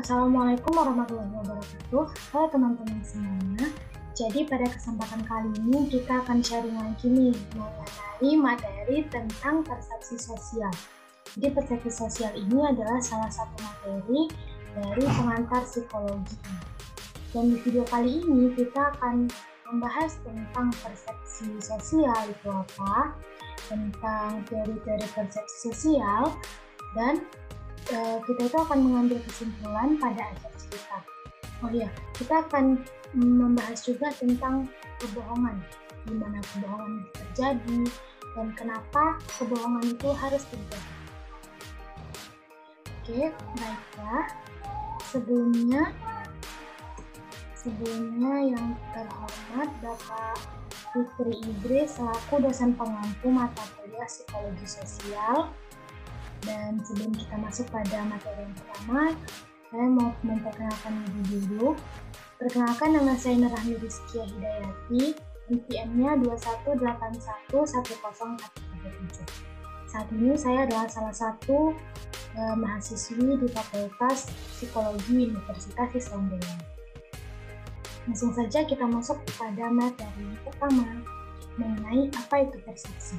Assalamualaikum warahmatullahi wabarakatuh. Halo teman-teman semuanya. Jadi pada kesempatan kali ini kita akan sharing lagi nih mengenai materi tentang persepsi sosial. Jadi persepsi sosial ini adalah salah satu materi dari pengantar psikologi. Dan di video kali ini kita akan membahas tentang persepsi sosial itu apa, tentang teori-teori persepsi sosial, dan e, kita itu akan mengambil kesimpulan pada akhir cerita. Oh iya, kita akan membahas juga tentang kebohongan, gimana kebohongan terjadi, dan kenapa kebohongan itu harus terjadi. Oke, baiklah. Sebelumnya, sebelumnya yang terhormat Bapak Fitri Idris selaku dosen pengampu mata kuliah psikologi sosial. Dan sebelum kita masuk pada materi yang pertama, saya mau memperkenalkan diri dulu. Perkenalkan nama saya Nerahmi Rizkia Hidayati, NPM-nya 218110437. Saat ini saya adalah salah satu eh, mahasiswi di Fakultas Psikologi Universitas Islamabad. Langsung saja kita masuk pada materi pertama mengenai apa itu persepsi.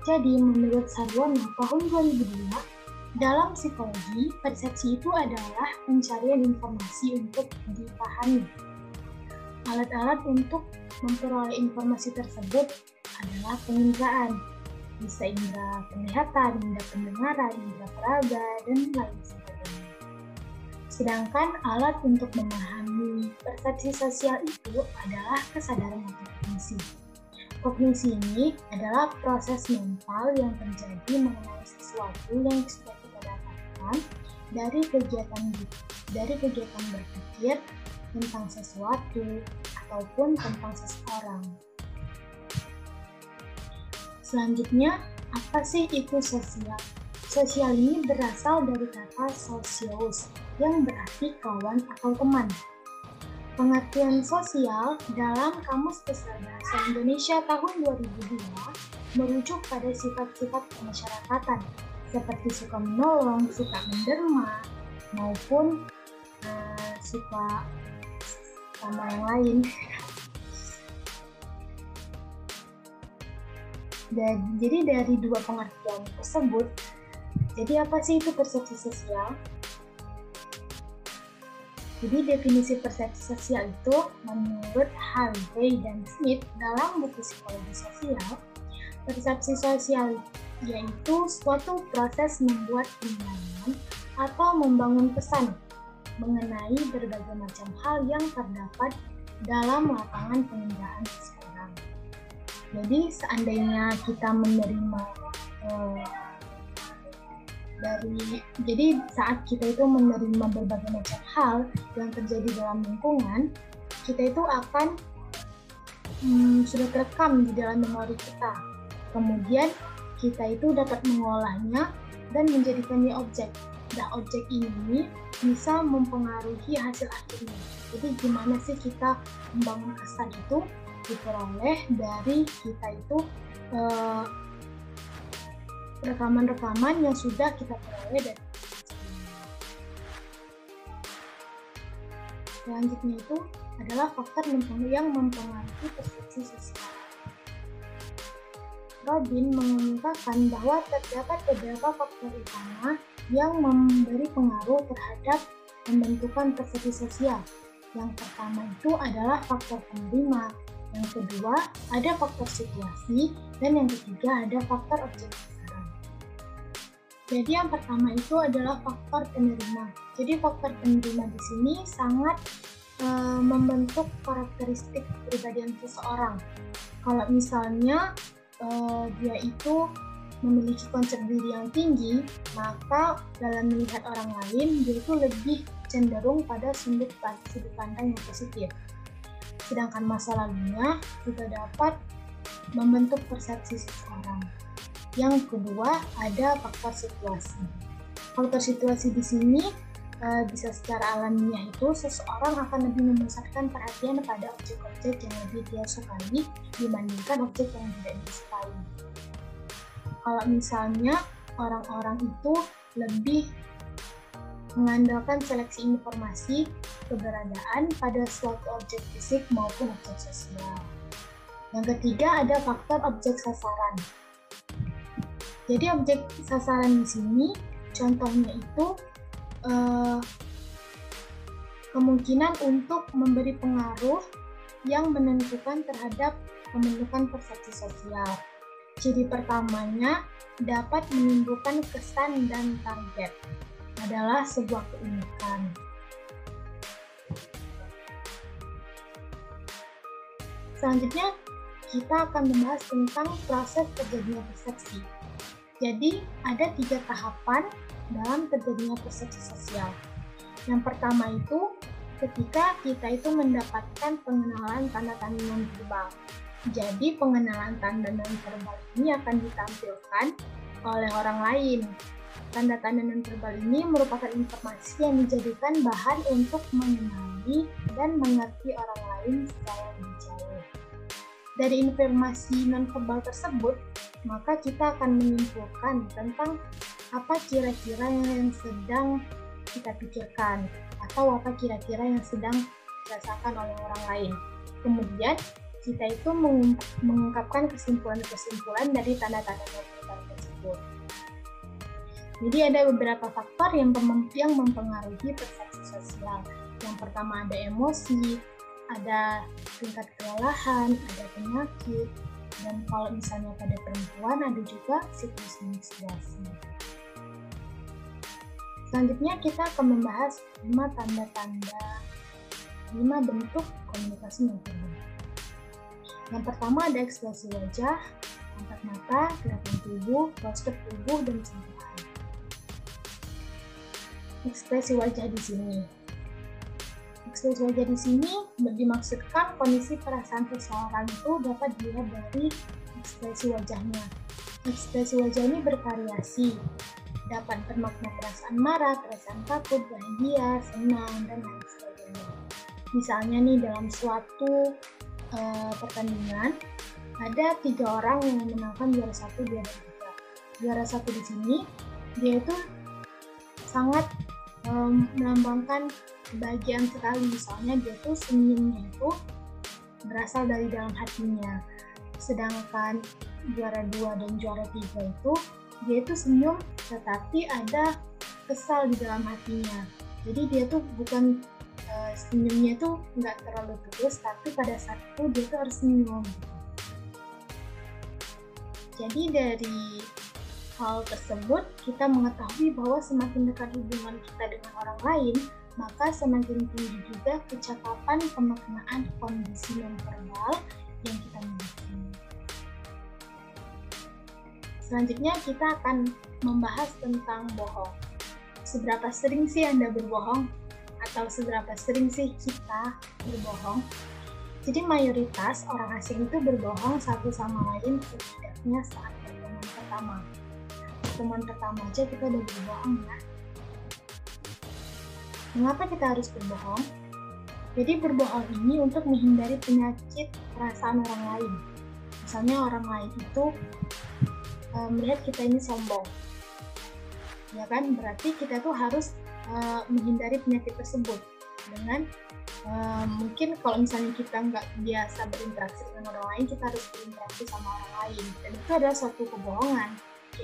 Jadi, menurut Sarwono tahun 2002, dalam psikologi, persepsi itu adalah pencarian informasi untuk dipahami. Alat-alat untuk memperoleh informasi tersebut adalah penginderaan, bisa indera penglihatan, indera pendengaran, indera peraba, dan lain sebagainya. Sedangkan alat untuk memahami persepsi sosial itu adalah kesadaran atau kognisi. Kognisi ini adalah proses mental yang terjadi mengenai sesuatu yang sudah kita dapatkan dari kegiatan dari kegiatan berpikir tentang sesuatu ataupun tentang seseorang. Selanjutnya, apa sih itu sosial? Sosial ini berasal dari kata sosius yang berarti kawan atau teman. Pengertian sosial dalam Kamus Besar Bahasa Indonesia tahun 2002 merujuk pada sifat-sifat kemasyarakatan seperti suka menolong, suka menderma, maupun uh, suka sama yang lain. Dan jadi dari dua pengertian tersebut, jadi apa sih itu persepsi sosial? Jadi definisi persepsi sosial itu menurut Harvey dan Smith dalam buku psikologi sosial, persepsi sosial yaitu suatu proses membuat penilaian atau membangun pesan mengenai berbagai macam hal yang terdapat dalam lapangan penginderaan seseorang. Jadi seandainya kita menerima eh, dari jadi saat kita itu menerima berbagai macam hal yang terjadi dalam lingkungan, kita itu akan hmm, sudah terekam di dalam memori kita. Kemudian kita itu dapat mengolahnya dan menjadikannya objek. Nah, objek ini bisa mempengaruhi hasil akhirnya. Jadi gimana sih kita membangun kesan itu diperoleh dari kita itu uh, rekaman-rekaman yang sudah kita peroleh dari Selanjutnya itu adalah faktor yang mempengaruhi persepsi sosial. Robin mengungkapkan bahwa terdapat beberapa faktor utama yang memberi pengaruh terhadap pembentukan persepsi sosial. Yang pertama itu adalah faktor penerima, yang kedua ada faktor situasi, dan yang ketiga ada faktor objek jadi yang pertama itu adalah faktor penerima. Jadi faktor penerima di sini sangat uh, membentuk karakteristik kepribadian seseorang. Kalau misalnya uh, dia itu memiliki konsep diri yang tinggi, maka dalam melihat orang lain dia itu lebih cenderung pada sudut, sudut pandang yang positif. Sedangkan masa lalunya juga dapat membentuk persepsi seseorang. Yang kedua, ada faktor situasi. Faktor situasi di sini uh, bisa secara alamiah itu seseorang akan lebih memusatkan perhatian pada objek-objek yang lebih dia sukai dibandingkan objek yang tidak disukai. Kalau misalnya orang-orang itu lebih mengandalkan seleksi informasi keberadaan pada suatu objek fisik maupun objek sosial. Yang ketiga ada faktor objek sasaran. Jadi objek sasaran di sini contohnya itu eh, kemungkinan untuk memberi pengaruh yang menentukan terhadap pembentukan persepsi sosial. Ciri pertamanya dapat menimbulkan kesan dan target adalah sebuah keunikan. Selanjutnya, kita akan membahas tentang proses terjadinya persepsi. Jadi, ada tiga tahapan dalam terjadinya persepsi sosial. Yang pertama itu ketika kita itu mendapatkan pengenalan tanda-tanda non-verbal. Jadi, pengenalan tanda non-verbal ini akan ditampilkan oleh orang lain Tanda-tanda nonverbal ini merupakan informasi yang dijadikan bahan untuk mengenali dan mengerti orang lain secara lebih jauh. Dari informasi nonverbal tersebut, maka kita akan menyimpulkan tentang apa kira-kira yang sedang kita pikirkan atau apa kira-kira yang sedang dirasakan oleh orang lain. Kemudian kita itu mengungkapkan kesimpulan-kesimpulan dari tanda-tanda nonverbal tersebut. Jadi ada beberapa faktor yang, yang mempengaruhi persepsi sosial. Yang pertama ada emosi, ada tingkat kelelahan, ada penyakit, dan kalau misalnya pada perempuan ada juga siklus menstruasi. Selanjutnya kita akan membahas lima tanda-tanda, lima bentuk komunikasi nonverbal. Yang pertama ada ekspresi wajah, kontak mata, gerakan tubuh, postur tubuh, dan sentuhan ekspresi wajah di sini. Ekspresi wajah di sini dimaksudkan kondisi perasaan seseorang itu dapat dilihat dari ekspresi wajahnya. Ekspresi wajah ini bervariasi, dapat bermakna perasaan marah, perasaan takut, bahagia, senang, dan lain sebagainya. Misalnya nih dalam suatu uh, pertandingan, ada tiga orang yang memenangkan juara satu, juara tiga. Juara satu di sini, dia itu sangat um, melambangkan kebahagiaan sekali. Misalnya dia tuh senyumnya itu berasal dari dalam hatinya. Sedangkan juara dua dan juara tiga itu dia itu senyum tetapi ada kesal di dalam hatinya. Jadi dia tuh bukan uh, senyumnya itu nggak terlalu tulus tapi pada saat itu dia tuh harus senyum. Jadi dari hal tersebut, kita mengetahui bahwa semakin dekat hubungan kita dengan orang lain, maka semakin tinggi juga kecakapan pemaknaan kondisi non verbal yang kita miliki. Selanjutnya kita akan membahas tentang bohong. Seberapa sering sih Anda berbohong? Atau seberapa sering sih kita berbohong? Jadi mayoritas orang asing itu berbohong satu sama lain setidaknya saat pertemuan pertama pertemuan pertama aja kita udah berbohong ya. Mengapa kita harus berbohong? Jadi berbohong ini untuk menghindari penyakit perasaan orang lain. Misalnya orang lain itu e, melihat kita ini sombong, ya kan? Berarti kita tuh harus e, menghindari penyakit tersebut dengan e, mungkin kalau misalnya kita nggak biasa berinteraksi dengan orang lain, kita harus berinteraksi sama orang lain. Dan itu adalah suatu kebohongan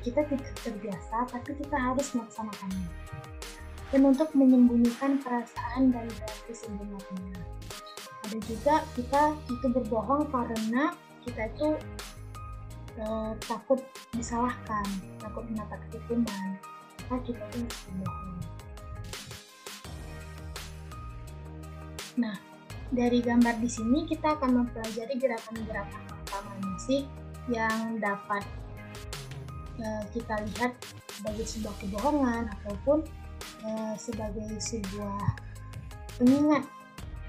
kita tidak terbiasa tapi kita harus melaksanakannya dan untuk menyembunyikan perasaan dan reaksi sebenarnya. Ada juga kita itu berbohong karena kita itu eh, takut disalahkan takut mendapat hukuman maka kita itu berbohong. Nah dari gambar di sini kita akan mempelajari gerakan-gerakan pertama sih yang dapat uh, kita lihat sebagai sebuah kebohongan ataupun uh, sebagai sebuah pengingat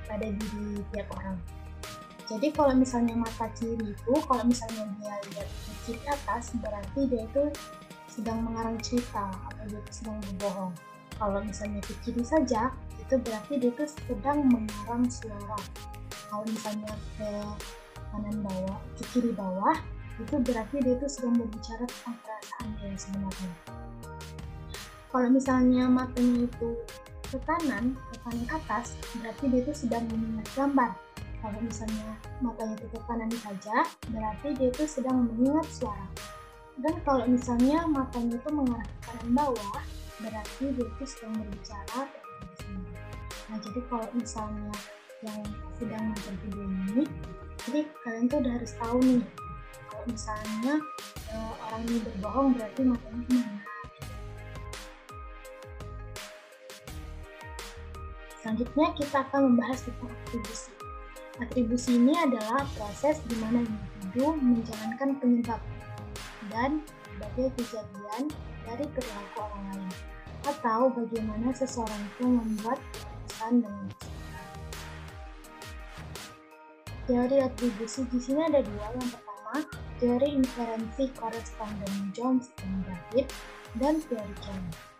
pada diri tiap orang. Jadi kalau misalnya mata kiri itu, kalau misalnya dia lihat ke kiri atas, berarti dia itu sedang mengarang cerita atau dia sedang berbohong. Kalau misalnya ke kiri saja, itu berarti dia itu sedang mengarang suara. Kalau misalnya ke kanan bawah, ke kiri bawah, itu berarti dia itu sedang berbicara tentang perasaan dia sebenarnya. Kalau misalnya matanya itu ke kanan, ke kanan atas, berarti dia itu sedang mengingat gambar. Kalau misalnya matanya itu ke kanan saja, berarti dia itu sedang mengingat suara. Dan kalau misalnya matanya itu mengarah ke kanan bawah, berarti dia itu sedang berbicara Nah, jadi kalau misalnya yang sedang nonton video ini, jadi kalian tuh udah harus tahu nih, kalau misalnya e, orang ini berbohong berarti matanya ke mana. Selanjutnya kita akan membahas tentang atribusi. Atribusi ini adalah proses di mana individu menjalankan penyebab dan sebagai kejadian dari perilaku orang lain atau bagaimana seseorang itu membuat keputusan dengan Teori atribusi di sini ada dua. Yang pertama, teori inferensi koresponden Jones dan David dan teori Kelly.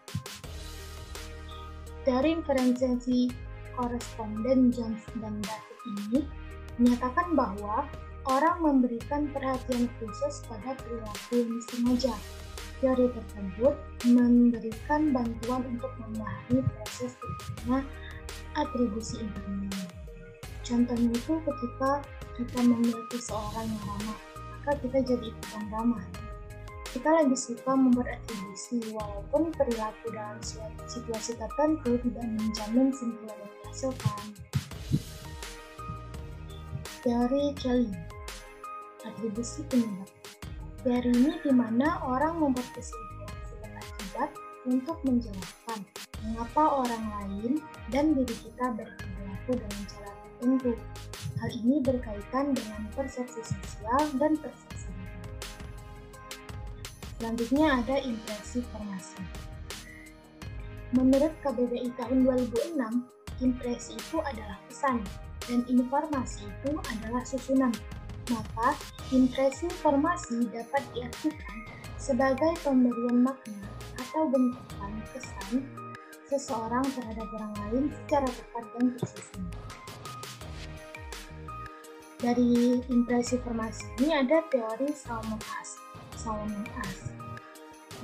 Teori inferensi koresponden Jones dan David ini menyatakan bahwa orang memberikan perhatian khusus pada perilaku yang disengaja teori tersebut memberikan bantuan untuk memahami proses terjadinya atribusi internal. Contohnya itu ketika kita memiliki seseorang yang ramah, maka kita jadi ikutan ramah. Kita lebih suka membuat atribusi walaupun perilaku dalam situasi tertentu tidak menjamin simpulan yang dihasilkan. Teori Kelly Atribusi penyebab dari ini di mana orang membuat kesimpulan sebab akibat untuk menjelaskan mengapa orang lain dan diri kita berperilaku dengan cara tertentu. Hal ini berkaitan dengan persepsi sosial dan persepsi Selanjutnya ada impresi formasi. Menurut KBBI tahun 2006, impresi itu adalah pesan dan informasi itu adalah susunan maka impresi informasi dapat diartikan sebagai pemberian makna atau bentukan kesan seseorang terhadap orang lain secara tepat dan tersusun. Dari impresi informasi ini ada teori Salmon As, Salmon As,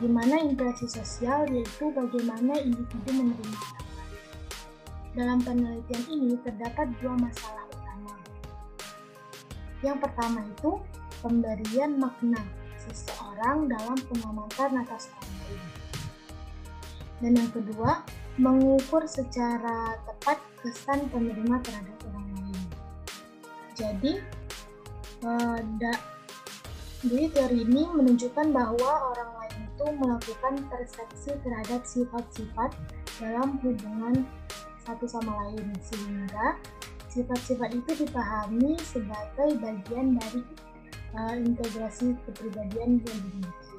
di mana impresi sosial yaitu bagaimana individu menerima lain. Dalam penelitian ini terdapat dua masalah yang pertama itu pemberian makna seseorang dalam pengamatan atas orang lain. Dan yang kedua, mengukur secara tepat kesan penerima terhadap orang lain. Jadi, eh, jadi teori ini menunjukkan bahwa orang lain itu melakukan persepsi terhadap sifat-sifat dalam hubungan satu sama lain sehingga Sifat-sifat itu dipahami sebagai bagian dari uh, integrasi kepribadian yang dimiliki.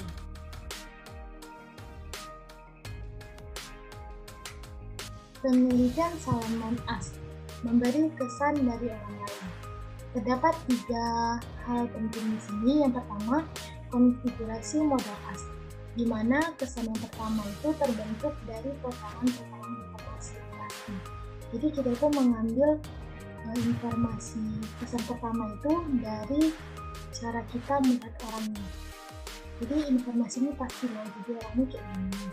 Penelitian Salomon As memberi kesan dari orang lain. Terdapat tiga hal penting di sini. Yang pertama, konfigurasi modal as, di mana kesan yang pertama itu terbentuk dari potongan-potongan informasi Jadi kita itu mengambil informasi pesan pertama itu dari cara kita melihat orangnya. Jadi informasi ini pasti loh jadi orangnya kayak gini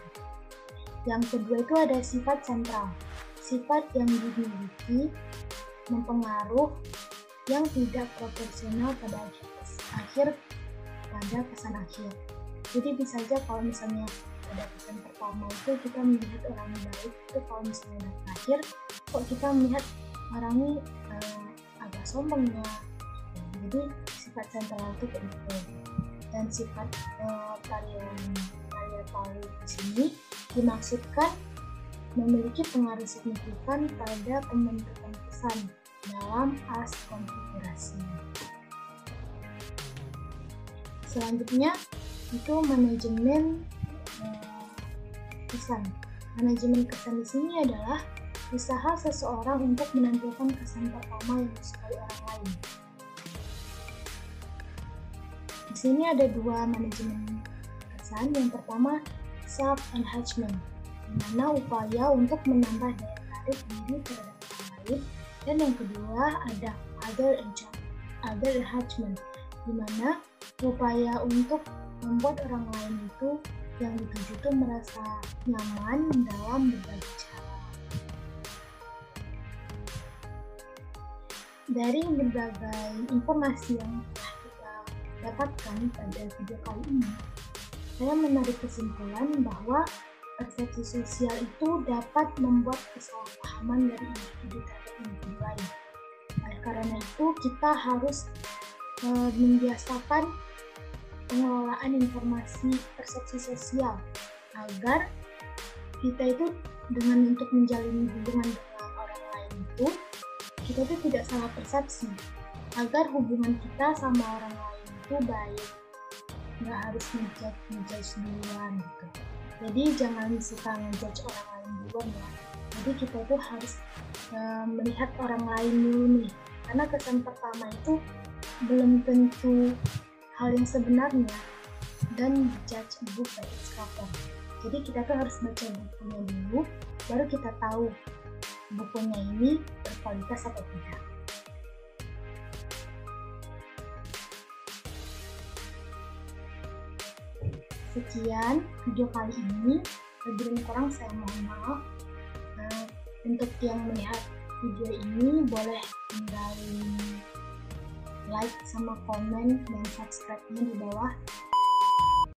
yang kedua itu ada sifat sentral sifat yang dimiliki mempengaruh yang tidak proporsional pada akhir pada pesan akhir. Jadi bisa aja kalau misalnya pada pesan pertama itu kita melihat orang baik itu kalau misalnya udah terakhir kok kita melihat orang ini uh, agak sombong ya. Jadi sifat sentral itu kayak gitu. Dan sifat uh, varian variabel di sini dimaksudkan memiliki pengaruh signifikan pada pembentukan pesan dalam as konfigurasi. Selanjutnya itu manajemen kesan. Manajemen kesan di sini adalah usaha seseorang untuk menampilkan kesan pertama yang disukai orang lain. Di sini ada dua manajemen kesan. Yang pertama, self-enhancement, di mana upaya untuk menambah daya tarik diri terhadap orang lain. Dan yang kedua ada other enhancement, di mana upaya untuk membuat orang lain itu yang dituju itu merasa nyaman dalam berbagi cara. Dari berbagai informasi yang kita dapatkan pada video kali ini, saya menarik kesimpulan bahwa persepsi sosial itu dapat membuat kesalahpahaman dari individu terhadap lain. Oleh karena itu, kita harus e, membiasakan pengelolaan informasi persepsi sosial agar kita itu dengan untuk menjalin hubungan dengan orang lain itu kita itu tidak salah persepsi. Agar hubungan kita sama orang lain itu baik. Nggak harus ngejudge ngejudge duluan gitu. Jadi jangan suka ngejudge orang lain duluan ya jadi kita itu harus uh, melihat orang lain dulu nih. Karena kesan pertama itu belum tentu hal yang sebenarnya dan judge book by its cover. Jadi kita tuh harus baca bukunya dulu baru kita tahu bukunya ini berkualitas atau tidak. Sekian video kali ini. Lebih kurang saya mohon maaf untuk yang melihat video ini boleh tinggalin like sama komen dan subscribe nya di bawah